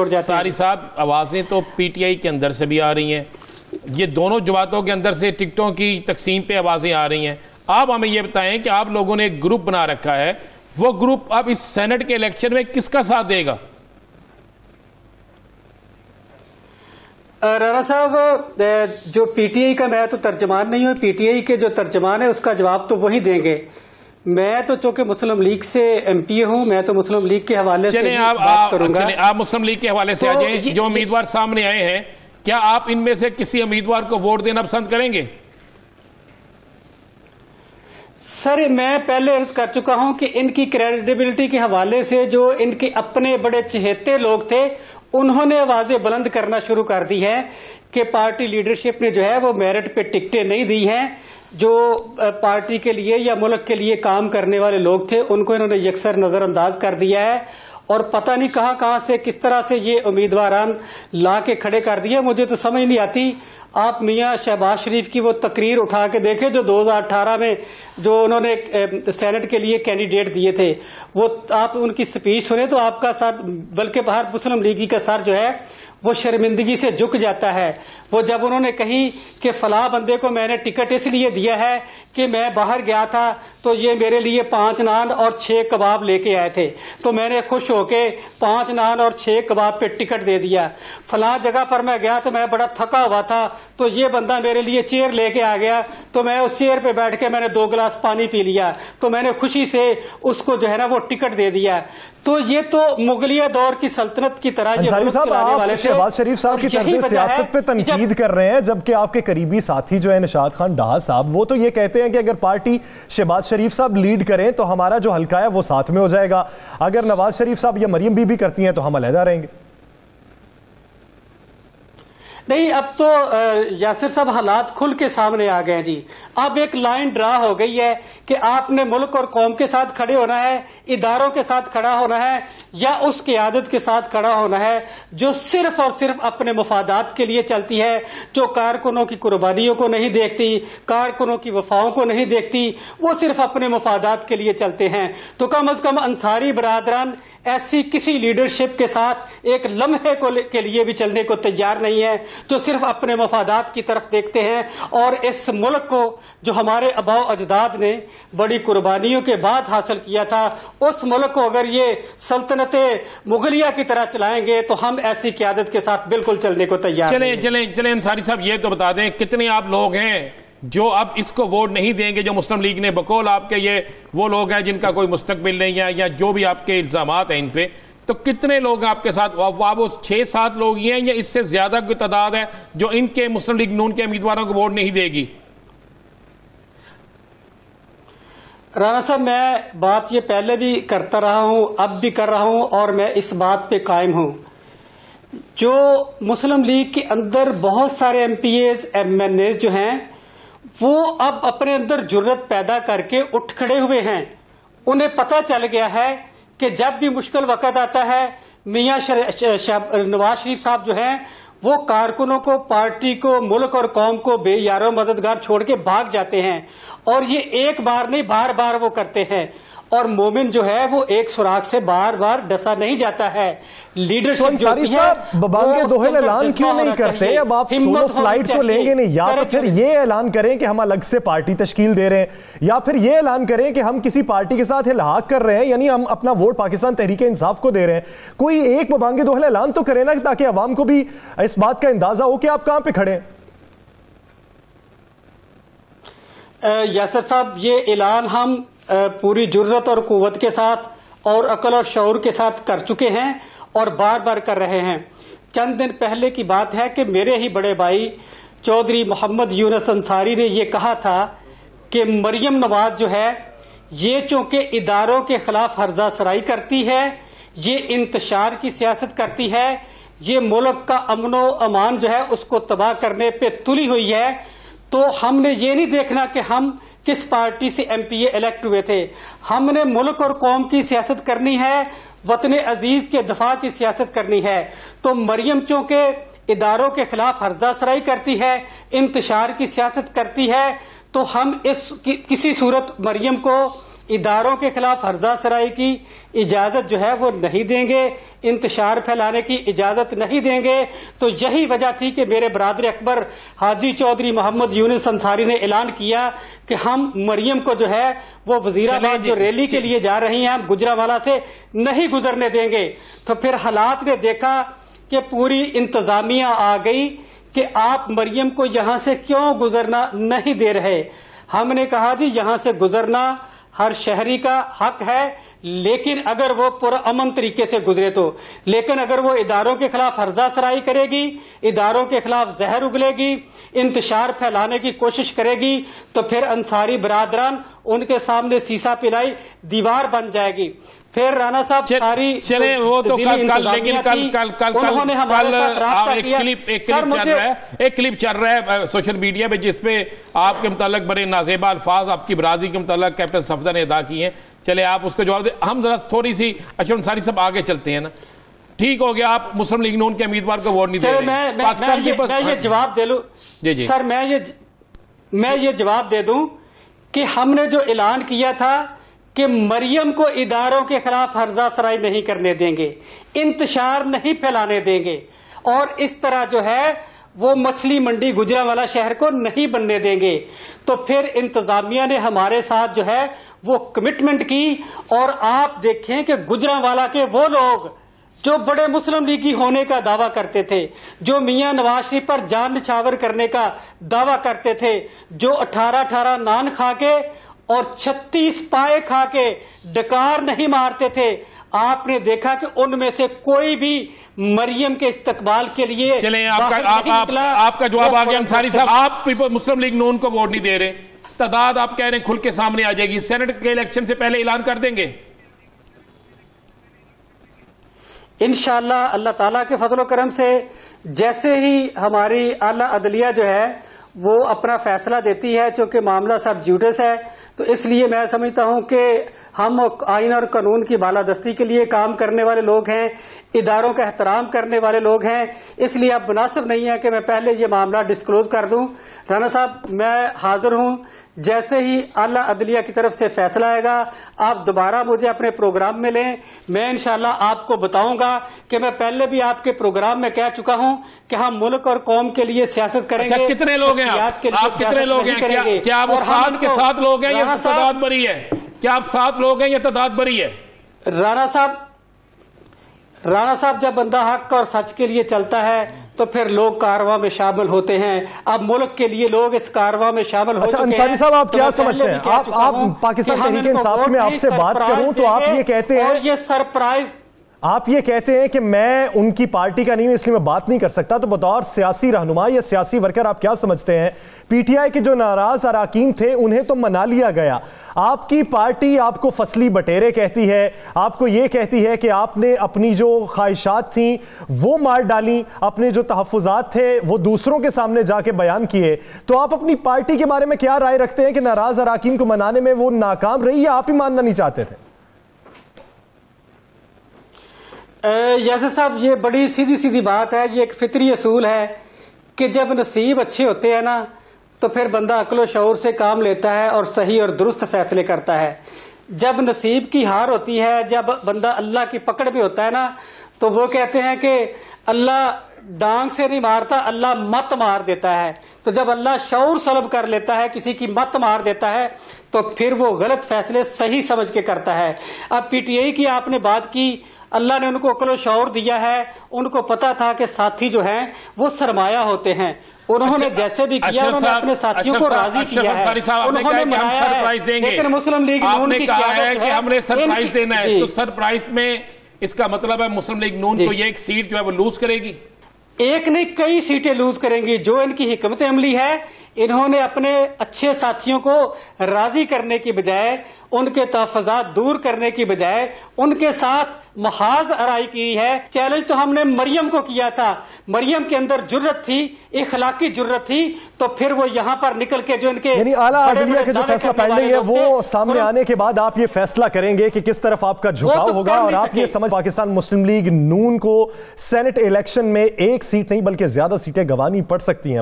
सारी साहब आवाज़ें तो पीटीआई के अंदर से भी आ रही हैं। ये दोनों जमातों के अंदर से टिकटों की तकसीम पे आवाज़ें आ रही हैं। आप हमें ये बताएँ कि आप लोगों ने एक ग्रुप बना रखा है। वो ग्रुप अब इस सेनेट के इलेक्शन में किसका साथ देगा? राणा साहब जो पीटीआई का मैं तो तर्जमान नहीं हूँ। पीटीआई के जो तर्जमान है उसका जवाब तो वही देंगे। मैं तो चूँकि मुस्लिम लीग से एमपी हूँ मैं तो मुस्लिम लीग के हवाले से आप, बात करूँगा। आप मुस्लिम लीग के हवाले से तो आ जाए जो उम्मीदवार सामने आए हैं क्या आप इनमें से किसी उम्मीदवार को वोट देना पसंद करेंगे? सर मैं पहले अर्ज़ कर चुका हूँ कि इनकी क्रेडिबिलिटी के हवाले से जो इनके अपने बड़े चहेते लोग थे उन्होंने आवाज़ें बुलंद करना शुरू कर दी है कि पार्टी लीडरशिप ने जो है वो मेरिट पे टिकटें नहीं दी हैं। जो पार्टी के लिए या मुल्क के लिए काम करने वाले लोग थे, उनको इन्होंने यकसर नजरअंदाज कर दिया है। और पता नहीं कहाँ कहाँ से, किस तरह से ये उम्मीदवार ला के खड़े कर दिए, मुझे तो समझ नहीं आती। आप मियाँ शहबाज शरीफ की वो तकरीर उठा के देखे जो 2018 में जो उन्होंने सेनेट के लिए कैंडिडेट दिए थे। वो आप उनकी स्पीच सुने तो आपका सर, बल्कि बाहर मुस्लिम लीगी का सर जो है, वो शर्मिंदगी से झुक जाता है। वो जब उन्होंने कही कि फलाह बंदे को मैंने टिकट इसलिए दिया है कि मैं बाहर गया था तो ये मेरे लिए पाँच नान और छह कबाब लेके आए थे। तो मैंने खुश होके पाँच नान और छह कबाब पे टिकट दे दिया। फलाह जगह पर मैं गया तो मैं बड़ा थका हुआ था तो ये बंदा मेरे लिए चेयर लेके आ गया। तो मैं उस चेयर पे बैठ के मैंने दो गिलास पानी पी लिया। तो मैंने खुशी से उसको जो है ना वो टिकट दे दिया। तो ये तो मुगलिया दौर की सल्तनत की तरह शहबाज शरीफ साहब की तरफ़ सियासत पे तनकीद कर रहे हैं जबकि आपके करीबी साथी जो है निशाद खान डाहा साहब वो तो ये कहते हैं कि अगर पार्टी शहबाज शरीफ साहब लीड करें तो हमारा जो हल्का है वो साथ में हो जाएगा। अगर नवाज़ शरीफ साहब या मरियम बीबी करती हैं तो हम अलहदा रहेंगे। नहीं, अब तो यासिर साहब हालात खुल के सामने आ गए जी। अब एक लाइन ड्रा हो गई है कि आपने मुल्क और कौम के साथ खड़े होना है, इदारों के साथ खड़ा होना है, या उस क्यादत के साथ खड़ा होना है, जो सिर्फ़ और सिर्फ़ अपने मफादात के लिए चलती है, जो कारकुनों की कुर्बानियों को नहीं देखती, कारकुनों की वफाओं को नहीं देखती, वो सिर्फ़ अपने मफादात के लिए चलते हैं। तो कम अज कम अंसारी बरदरान, ऐसी किसी लीडरशिप के साथ एक लम्हे को के लिए भी चलने को तैयार नहीं है। जो सिर्फ़ अपने मफादात की तरफ़ देखते हैं और इस मुल्क को जो हमारे अबाव अजदाद ने बड़ी कुर्बानियों के बाद हासिल किया था उस मुल्क को अगर ये सल्तनत मुगलिया की तरह चलाएँगे तो हम ऐसी क्यादत के साथ बिल्कुल चलने को तैयार चले चले चले अंसारी साहब ये तो बता दें कितने आप लोग हैं जो अब इसको वोट नहीं देंगे जो मुस्लिम लीग ने बकौल आपके ये वो लोग हैं जिनका कोई मुस्तकबिल नहीं है या जो भी आपके इल्ज़ाम हैं इन पर तो कितने लोग हैं आपके साथ? आप वो छह सात लोग ही हैं, या इससे ज़्यादा की तादाद है जो इनके मुस्लिम लीग नून के उम्मीदवारों को वोट नहीं देगी। राणा साहब, मैं बात ये पहले भी करता रहा हूँ, अब भी कर रहा हूँ और मैं इस बात पे कायम हूँ। जो मुस्लिम लीग के अंदर बहुत सारे M P as M N A जो हैं, वो अब अपने अंदर ज़रूरत पैदा करके उठ खड़े हुए हैं। उन्हें पता चल गया है कि जब भी मुश्किल वक्त आता है, मियाँ नवाज़ शरीफ साहब जो हैं, वो कारकुनों को, पार्टी को, मुल्क और कौम को बेयारों मददगार छोड़ के भाग जाते हैं। और ये एक बार नहीं बार बार वो करते हैं। और मोमिन जो है वो एक सुराग से बार बार डसा नहीं जाता है। लीडरशिप तो जो है बबांगे दोहल ऐलान क्यों नहीं करते? अब आप सोलो फ़्लाइट तो लेंगे नहीं या तो फिर ये ऐलान करें कि हम अलग से पार्टी तश्कील दे रहे हैं या फिर ये ऐलान करें कि हम किसी पार्टी के साथ इलाहाक कर रहे हैं यानी हम अपना वोट पाकिस्तान तहरीक इंसाफ को दे रहे हैं। कोई एक बबांगे दोहल ऐलान तो करें ना ताकि अवाम को भी इस बात का अंदाज़ा हो कि आप कहाँ पे खड़े हैं। यासर साहब ये ऐलान हम पूरी ज़रूरत और कुत के साथ और अकल और शौर के साथ कर चुके हैं और बार बार कर रहे हैं। चंद दिन पहले की बात है कि मेरे ही बड़े भाई चौधरी मोहम्मद यूनस अंसारी ने यह कहा था कि मरियम नवाज़ जो है, ये चूँकि इदारों के खिलाफ हर्जा सराई करती है, ये इंतशार की सियासत करती है, ये मुल्क का अमनो अमान जो है उसको तबाह करने पे तुली हुई है तो हमने ये नहीं देखना कि हम किस पार्टी से एमपीए इलेक्ट हुए थे? हमने मुल्क और कौम की सियासत करनी है वतन अज़ीज़ के दफ़ा की सियासत करनी है। तो मरियम चौंके इदारों के खिलाफ हर्जा सराई करती है इंतशार की सियासत करती है तो हम इस कि, किसी सूरत मरियम को इदारों के खिलाफ हर्जा सराई की इजाज़त जो है वो नहीं देंगे इंतशार फैलाने की इजाज़त नहीं देंगे। तो यही वजह थी कि मेरे बरदर अकबर हाजी चौधरी मोहम्मद यूनिस अंसारी ने ऐलान किया कि हम मरियम को जो है वो वजीराबाद जो रैली के लिए जा रही हैं हम गुजरावाला से नहीं गुजरने देंगे। तो फिर हालात ने देखा कि पूरी इंतजामिया आ गई कि आप मरियम को यहाँ से क्यों गुजरना नहीं दे रहे। हमने कहा जी यहाँ से गुजरना हर शहरी का हक है, लेकिन अगर वो पूरा अमन तरीके से गुजरे तो। लेकिन अगर वो इदारों के खिलाफ हर्जा सराई करेगी, इदारों के खिलाफ जहर उगलेगी, इंतशार फैलाने की कोशिश करेगी तो फिर अंसारी बरादरान उनके सामने सीसा पिलाई, दीवार बन जाएगी। फिर राणा साहब सारी चले वो तो कल कल लेकिन कल कल कल हमारे कल एक क्लिप एक क्लिप चल रहा है। एक क्लिप चल रहा है सोशल मीडिया पे जिसपे आपके मुतालक बड़े नाजेबा अल्फाज आपकी बरादरी के मुतालक कैप्टन सफदा ने अदा किए हैं। चले आप उसको जवाब दे। हम जरा थोड़ी सी अशरफ सारी सब आगे चलते हैं ना। ठीक हो गया आप मुस्लिम लीग नून के उम्मीदवार को वोट नहीं दे रहे मैं, मैं, मैं, ये, जवाब दे लू। जी जी। सर मैं ये मैं ये जवाब दे दूँ कि हमने जो ऐलान किया था कि मरियम को इदारों के खिलाफ हर्जा सराई नहीं करने देंगे, इंतशार नहीं फैलाने देंगे। और इस तरह जो है, वो मछली मंडी गुजरावाला शहर को नहीं बनने देंगे। तो फिर इंतजामिया ने हमारे साथ जो है, वो कमिटमेंट की और आप देखें कि गुजरावाला के वो लोग, जो बड़े मुस्लिम लीगी होने का दावा करते थे, जो मियाँ नवाज़ शरीफ पर जान निछावर करने का दावा करते थे, जो अठारह अठारह नान खा के और 36 पाए खा के डकार नहीं मारते थे। आपने देखा कि उनमें से कोई भी मरियम के इस्तकबाल के लिए चले आपका आप, आप, आपका जवाब आ गया अंसारी साहब। आप मुस्लिम लीग नून को वोट नहीं दे रहे। तादाद आप कह रहे हैं खुल के सामने आ जाएगी। सेनेट के इलेक्शन से पहले ऐलान कर देंगे। इनशाला अल्लाह ताला के फजल करम से जैसे ही हमारी आला अदलिया जो है वो अपना फैसला देती है चूँकि मामला सब जूडस है। तो इसलिए मैं समझता हूँ कि हम आइन और कानून की बालादस्ती के लिए काम करने वाले लोग हैं इदारों का एहतराम करने वाले लोग हैं। इसलिए अब मुनासिब नहीं है कि मैं पहले ये मामला डिस्क्लोज कर दूँ। राना साहब मैं हाजिर हूँ। जैसे ही अला अदलिया की तरफ़ से फैसला आएगा आप दोबारा मुझे अपने प्रोग्राम में लें। मैं इनशाला आपको बताऊँगा कि मैं पहले भी आपके प्रोग्राम में कह चुका हूँ कि हम मुल्क और कौम के लिए सियासत करेंगे। अच्छा, कितने लोग हैं आप, आप कितने लोग हैं? क्या, क्या आप सात के सात लोग हैं या तादाद बड़ी है? क्या आप सात लोग हैं या तादाद बड़ी है? राणा साहब राणा साहब जब बंदा हक और सच के लिए चलता है तो फिर लोग कारवा में शामिल होते हैं। अब मुल्क के लिए लोग इस कारवा में शामिल हो अच्छा, चुके हैं। साहब आप तो क्या समझते हैं? आप आप पाकिस्तान तहरीक इंसाफ में आपसे बात करूँ तो आप ये कहते हैं ये सरप्राइज़ आप ये कहते हैं कि मैं उनकी पार्टी का नहीं हूँ, इसलिए मैं बात नहीं कर सकता। तो बतौर सियासी रहनुमा या सियासी वर्कर आप क्या समझते हैं? पीटीआई के जो नाराज़ अरकान थे, उन्हें तो मना लिया गया। आपकी पार्टी आपको फसली बटेरे कहती है। आपको ये कहती है कि आपने अपनी जो ख्वाहिशात थी, वो मार डाली। अपने जो तहफात थे, वो दूसरों के सामने जाके बयान किए। तो आप अपनी पार्टी के बारे में क्या राय रखते हैं कि नाराज़ अरकान को मनाने में वो नाकाम रही या आप ही मानना नहीं चाहते थे? जैसे साहब, ये बड़ी सीधी सीधी बात है, ये एक फितरी असूल है कि जब नसीब अच्छे होते हैं ना तो फिर बंदा अकलो शौर से काम लेता है और सही और दुरुस्त फैसले करता है। जब नसीब की हार होती है, जब बंदा अल्लाह की पकड़ में होता है ना तो वो कहते हैं कि अल्लाह डांग से नहीं मारता अल्लाह मत मार देता है। तो जब अल्लाह शौर सलब कर लेता है किसी की मत मार देता है तो फिर वो गलत फैसले सही समझ के करता है। अब पीटीआई की आपने बात की अल्लाह ने उनको अकलो शौर दिया है उनको पता था कि साथी जो हैं वो सरमाया होते हैं। उन्होंने अच्छा, जैसे भी किया उन्होंने अपने साथियों को राज़ी किया है। उन्होंने मनाया है। लेकिन मुस्लिम लीग की कहा है कि हमने सरप्राइज़ देना है। तो सरप्राइज़ में इसका मतलब है मुस्लिम लीग नून को ये एक सीट जो है वो लूज करेगी। एक नहीं कई सीटें लूज करेंगी। जो इनकी हिकमत अमली है इन्होंने अपने अच्छे साथियों को राज़ी करने की बजाय उनके तहफात दूर करने की बजाय उनके साथ महाज अराई की है। चैलेंज तो हमने मरियम को किया था। मरियम के अंदर ज़रूरत थी इखलाकी ज़रूरत थी तो फिर वो यहाँ पर निकल के जो इनके यानी आला अदलिया के जो फैसला पेंडिंग है वो सामने आने के बाद आप ये फैसला करेंगे कि किस तरफ़ आपका झुकाव तो होगा और आप ये समझ पाकिस्तान मुस्लिम लीग नून को सेनेट इलेक्शन में एक सीट नहीं बल्कि ज़्यादा सीटें गंवानी पड़ सकती हैं।